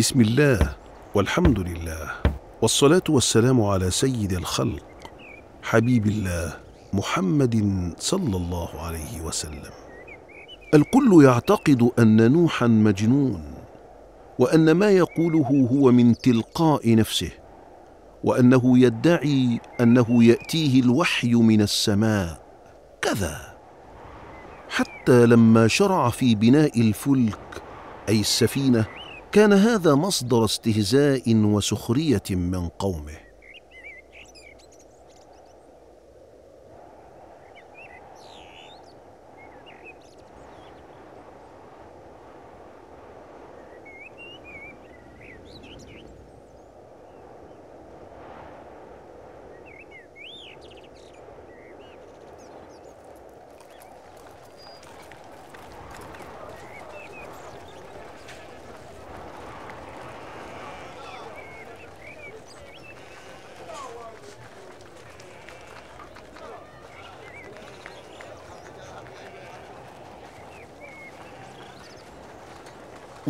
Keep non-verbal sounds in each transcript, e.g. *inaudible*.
بسم الله والحمد لله والصلاة والسلام على سيد الخلق حبيب الله محمد صلى الله عليه وسلم. الكل يعتقد أن نوحا مجنون وأن ما يقوله هو من تلقاء نفسه وأنه يدعي أنه يأتيه الوحي من السماء. كذا. حتى لما شرع في بناء الفلك أي السفينة كان هذا مصدر استهزاء وسخرية من قومه.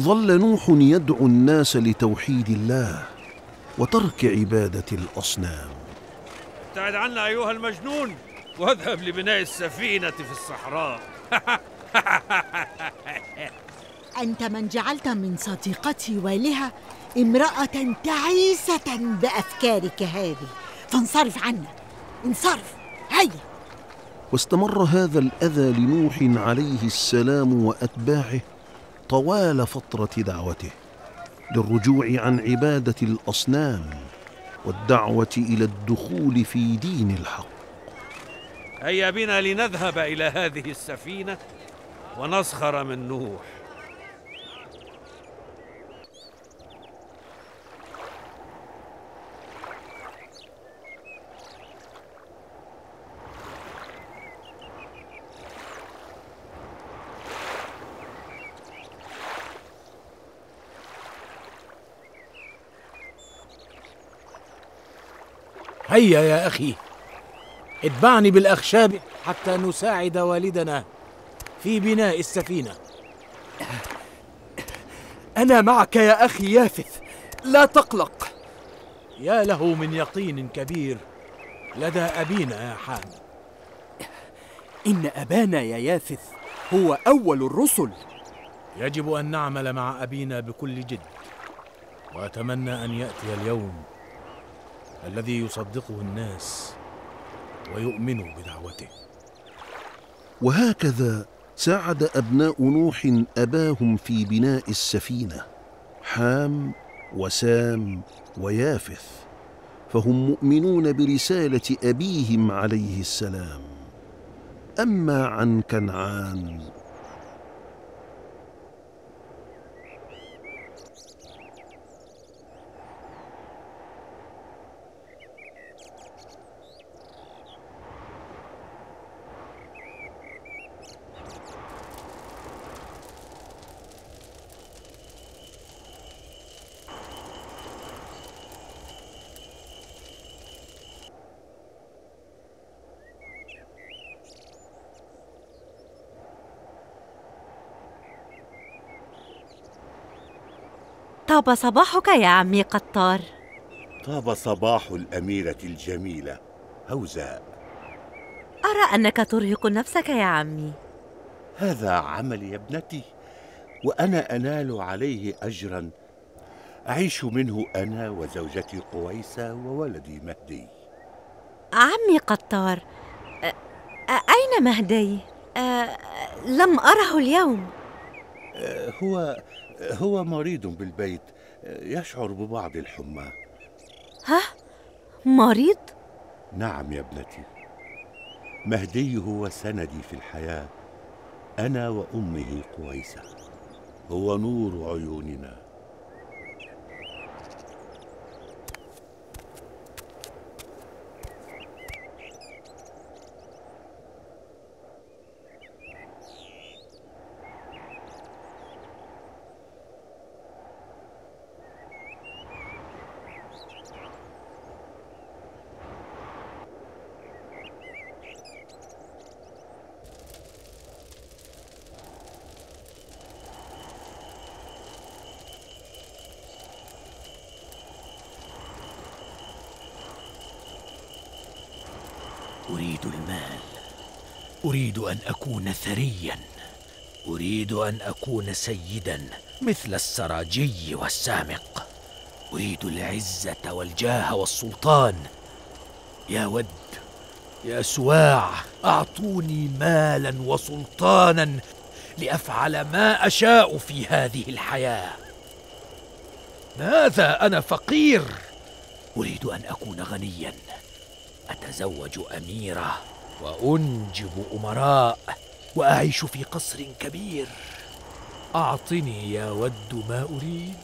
ظل نوح يدعو الناس لتوحيد الله وترك عبادة الأصنام. ابتعد عنا أيها المجنون واذهب لبناء السفينة في الصحراء. *laughs* أنت من جعلت من صديقتي والهة امرأة تعيسة بأفكارك هذه. فانصرف عنا انصرف هيا. واستمر هذا الأذى لنوح عليه السلام وأتباعه طوال فترة دعوته للرجوع عن عبادة الأصنام والدعوة إلى الدخول في دين الحق. هيا بنا لنذهب إلى هذه السفينة ونسخر من نوح. هيا يا أخي. اتبعني بالأخشاب حتى نساعد والدنا في بناء السفينة. أنا معك يا أخي يافث. لا تقلق. يا له من يقين كبير لدى أبينا يا حام إن أبانا يا يافث هو أول الرسل. يجب أن نعمل مع أبينا بكل جد. وأتمنى أن يأتي اليوم الذي يصدقه الناس ويؤمنوا بدعوته. وهكذا ساعد أبناء نوح أباهم في بناء السفينة حام وسام ويافث فهم مؤمنون برسالة أبيهم عليه السلام. أما عن كنعان طاب صباحك يا عمي قطار. طاب صباح الأميرة الجميلة. هوزاء. أرى أنك ترهق نفسك يا عمي. هذا عملي يا ابنتي وأنا أنال عليه أجرا. أعيش منه أنا وزوجتي قويسة وولدي مهدي. عمي قطار أين مهدي؟ أ- لم أره اليوم. هو هو مريض بالبيت يشعر ببعض الحمى ها؟ مريض؟ نعم يا ابنتي مهدي هو سندي في الحياة أنا وأمه قويسة هو نور عيوننا أريد المال. أريد أن أكون ثريا. أريد أن أكون سيدا مثل السراجي والسامق. أريد العزة والجاه والسلطان. يا ود يا سواع أعطوني مالا وسلطانا لأفعل ما أشاء في هذه الحياة. ماذا أنا فقير؟ أريد أن أكون غنيا. أتزوج أميرة وأنجب أمراء وأعيش في قصر كبير. أعطني يا ود ما أريد.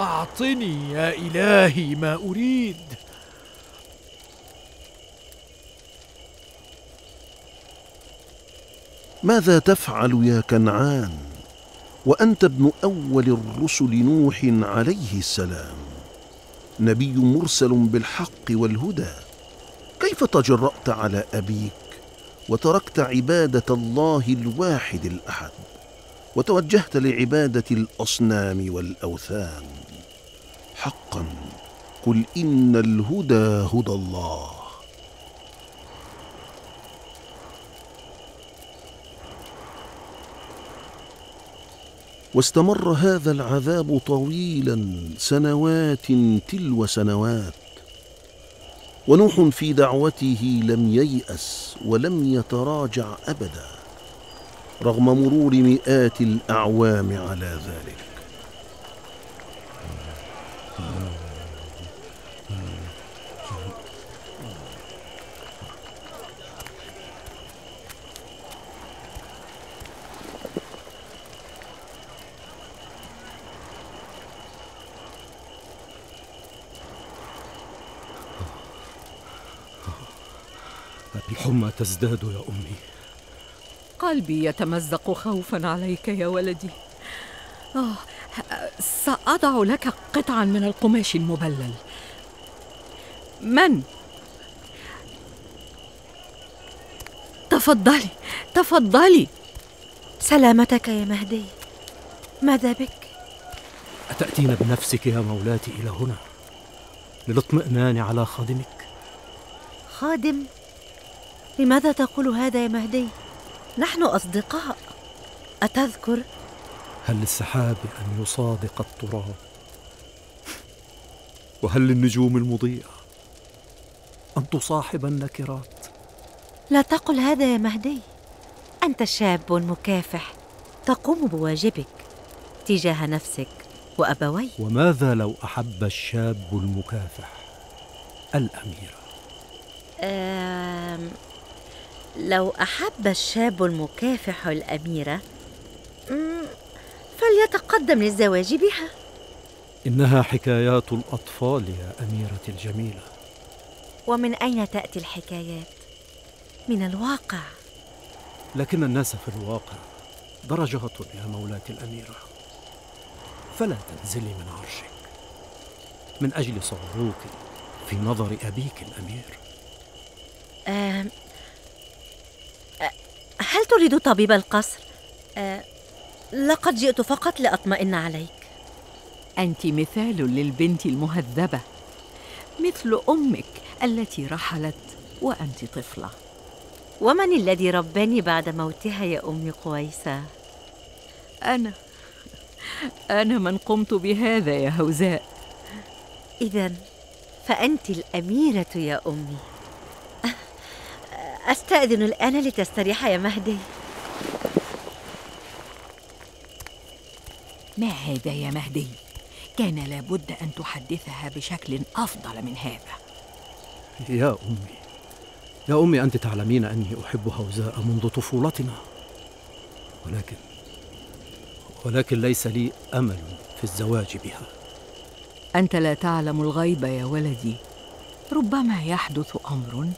أعطني يا إلهي ما أريد. ماذا تفعل يا كنعان وأنت ابن أول الرسل نوح عليه السلام؟ نبي مرسل بالحق والهدى. كيف تجرأت على أبيك وتركت عبادة الله الواحد الأحد وتوجهت لعبادة الأصنام والأوثان؟ حقا قل إن الهدى هدى الله. واستمر هذا العذاب طويلا سنوات تلو سنوات. ونوح في دعوته لم ييأس ولم يتراجع أبدا رغم مرور مئات الأعوام على ذلك. الحمى تزداد يا أمي. قلبي يتمزق خوفا عليك يا ولدي. آه سأضع لك قطعا من القماش المبلل. من؟ تفضلي تفضلي. سلامتك يا مهدي. ماذا بك؟ أتأتين بنفسك يا مولاتي إلى هنا للإطمئنان على خادمك؟ خادم؟ لماذا تقول هذا يا مهدي؟ نحن أصدقاء. أتذكر؟ هل للسحاب أن يصادق التراب؟ وهل للنجوم المضيئة أن تصاحب النكرات؟ لا تقل هذا يا مهدي. أنت شاب مكافح تقوم بواجبك تجاه نفسك وابويك وماذا لو أحب الشاب المكافح الأميرة آم، لو أحب الشاب المكافح الأميرة فليتقدم للزواج بها. إنها حكايات الأطفال يا أميرتي الجميلة. ومن أين تأتي الحكايات؟ من الواقع. لكن الناس في الواقع درجات يا مولاتي الأميرة فلا تنزلي من عرشك. من أجل صغروك في نظر أبيك الأمير. آه، هل تريد طبيب القصر؟ آه، لقد جئت فقط لأطمئن عليك أنت مثال للبنت المهذبة مثل أمك التي رحلت وأنت طفلة ومن الذي رباني بعد موتها يا أم قويسة؟ أنا أنا من قمت بهذا يا هوزاء إذا فأنت الأميرة يا أمي أستأذن الآن لتستريح يا مهدي. ما هذا يا مهدي؟ كان لابد أن تحدثها بشكل أفضل من هذا. يا أمي يا أمي أنت تعلمين أني أحب هوزاء منذ طفولتنا. ولكن ولكن ليس لي أمل في الزواج بها. أنت لا تعلم الغيب يا ولدي. ربما يحدث أمر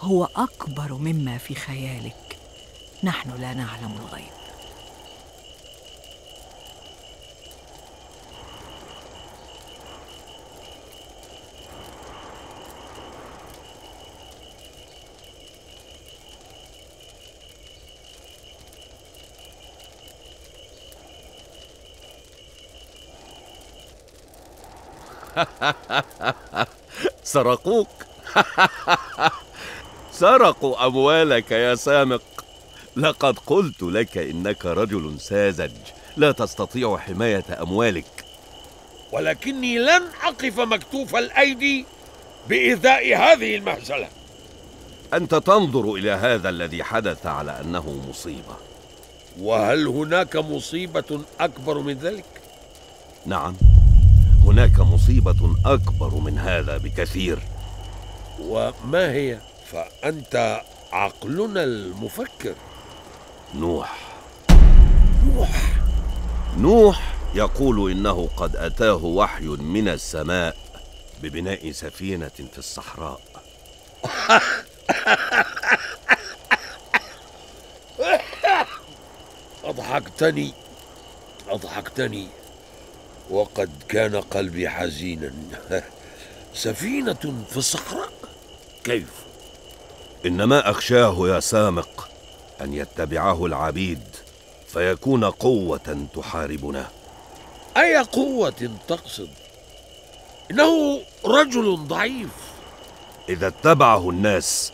هو أكبر مما في خيالك. نحن لا نعلم الغيب. *laughs* سرقوك. *laughs* سرقوا أموالك يا سامق. لقد قلت لك إنك رجل ساذج لا تستطيع حماية أموالك. ولكني لن أقف مكتوف الأيدي بإيذاء هذه المهزلة. أنت تنظر إلى هذا الذي حدث على أنه مصيبة. وهل هناك مصيبة أكبر من ذلك؟ نعم هناك مصيبة أكبر من هذا بكثير. وما هي؟ فأنت عقلنا المفكر. نوح. نوح. نوح يقول إنه قد أتاه وحي من السماء ببناء سفينة في الصحراء. أضحكتني. أضحكتني. وقد كان قلبي حزينا. *laughs* سفينة في الصحراء؟ كيف؟ إنما أخشاه يا سامق أن يتبعه العبيد فيكون قوة تحاربنا. أي قوة تقصد؟ إنه رجل ضعيف. إذا اتبعه الناس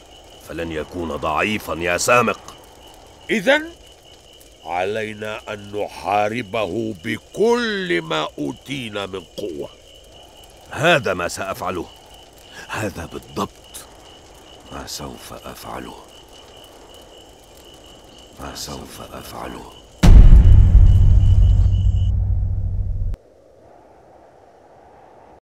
فلن يكون ضعيفا يا سامق. إذا علينا أن نحاربه بكل ما أوتينا من قوة. هذا ما سأفعله. هذا بالضبط. ما سوف أفعله؟ ما سوف أفعله؟